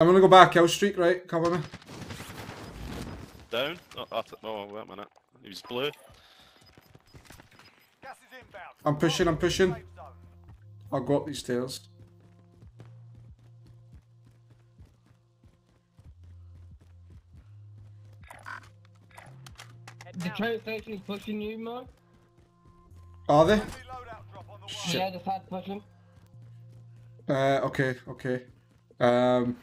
I'm gonna go back Kill Streak, right? Cover me. Down? Oh, I th- oh, wait a minute. He was blue. Gas is. I'm pushing, I'm pushing. I'll go up these stairs. The train station's pushing you, man. Are they? Friendly loadout drop on the way. Shit. Yeah, the side pushing. Uh, okay, okay. Um,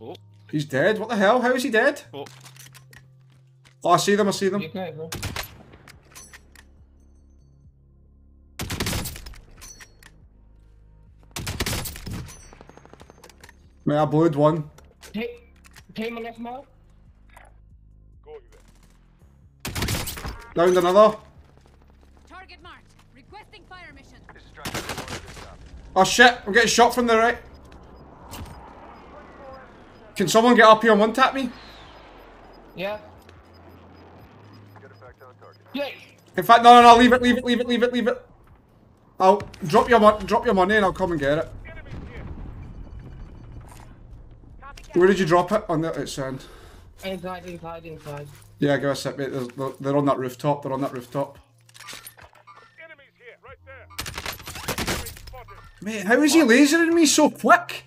Oh, he's dead. What the hell? How is he dead? oh. Oh, I see them, I see them. You okay, bro? Mate, I blowed one. Take, team on this mark. Got you there. Downed another. Target marked. Requesting fire mission. This is Dragon. Good. Oh shit, I'm getting shot from the right. Can someone get up here and one tap me? Yeah. Good effect on target. Yeah. In fact, no, no, no, leave it, leave it, leave it, leave it, leave it. I'll drop your mon- drop your money and I'll come and get it. Where did you drop it? On the it's end. Inside, inside, inside. Yeah, give us a sec, mate. There's- They're, they're on that rooftop. They're on that rooftop. Enemies here. Right there. Mate, how is he lasering me so quick?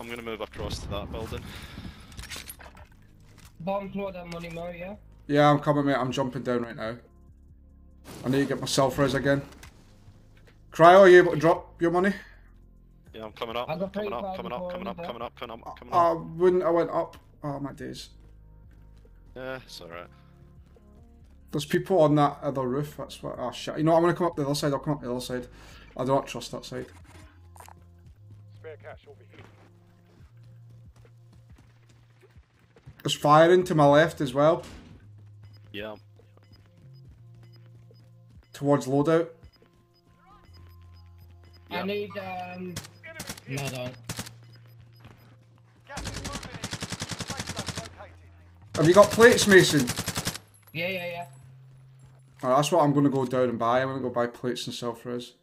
I'm gonna move across to that building. Bomb floor that money, Mo, yeah? Yeah, I'm coming, mate. I'm jumping down right now. I need to get myself res again. Cryo, are you able to drop your money? Yeah, I'm coming up. I got Coming up, 35 coming up, coming up, that. coming up, coming up, coming I up. wouldn't. I went up. Oh my days. Yeah, it's alright. There's people on that other roof. That's what. Oh shit. You know, what, I'm gonna come up the other side. I'll come up the other side. I do not trust that side. Spare cash over here. There's firing to my left as well, Yeah. towards loadout. I need, um... Enemies here. No, don't. Gas is moving in. Safe zone located. Have you got plates, Mason? Yeah, yeah, yeah. Alright, that's what I'm gonna go down and buy. I'm gonna go buy plates and self res.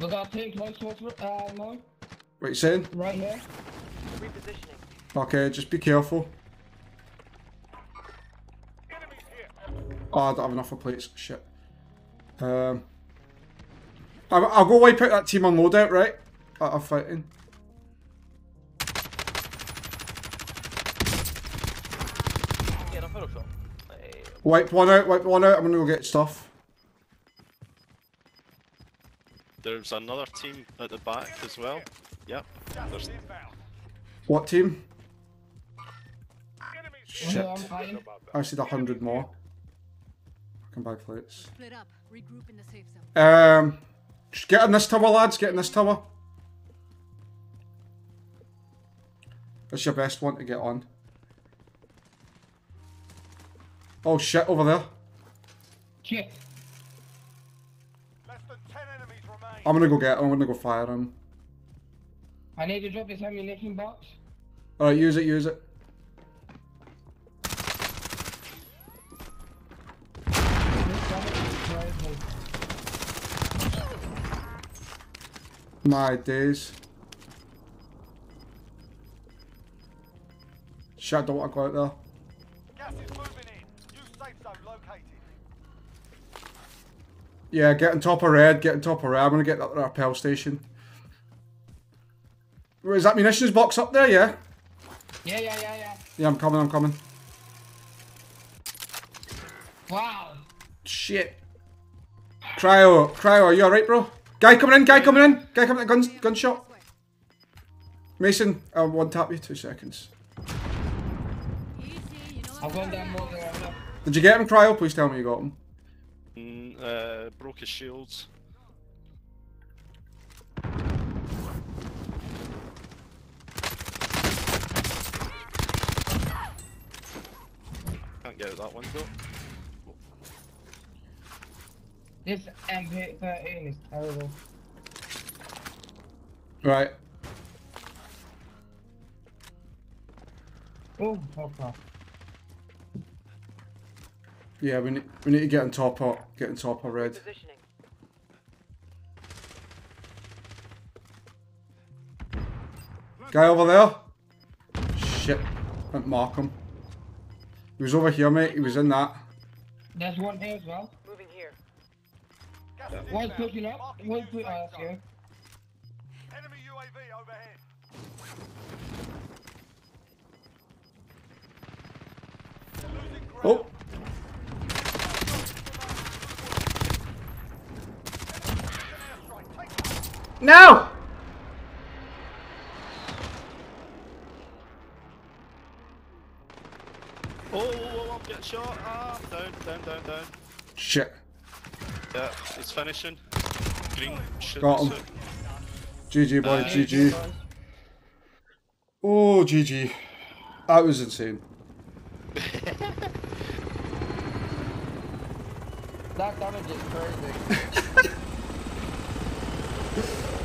We got team close to us, uh, Mo. What you saying? Right here. Okay, just be careful. Oh, I don't have enough for plates. Shit. Um, I'll, I'll go wipe out that team on loadout, right? That are fighting. Wipe one out, wipe one out. I'm gonna go get stuff. There's another team at the back as well. Yep. There's. What team? Enemies Shit. I'm fighting. See the hundred more. I can buy plates. Split up. Regroup in the safe zone. Um, just get in this tower, lads. Get in this tower. That's your best one to get on. Oh shit, over there. Shit. Less than 10 enemies remain. I'm gonna go get him. I'm gonna go fire him. I need to drop this ammunition box. Alright, use it, use it. My days. Shit, I don't want to go out there. Gas is moving in. New safe zone located. Yeah, get on top of red, get on top of red. I'm gonna get that rappel station. Where is that munitions box up there? Yeah? Yeah, yeah, yeah, yeah. Yeah, I'm coming, I'm coming. Wow. Shit. Cryo, Cryo, are you alright, bro? Guy coming in, guy coming in, guy coming in, gun, gunshot. Mason, I'll one tap you, two seconds. Easy. You know I've gone down more than enough. Did you get him, Cryo? Please tell me you got him. Mm, uh, broke his shields. Can't get out that window. This exit 13 is terrible. Right. Oh, top off. Yeah, we need, we need to get on top up, get on top of red. Guy over there. Shit, didn't mark him. He was over here, mate. He was in that. There's one here as well. Moving here. One's inbound. pushing up. Marking One's new pushing up. zone. Here. Enemy UAV overhead. Oh. No! Oh, oh, oh, I'm getting shot. Ah, down, down, down, down. Shit. Yeah, it's finishing. Green shit. Got him. GG, boy. Nice. GG. Oh, GG. That was insane. That damage is crazy.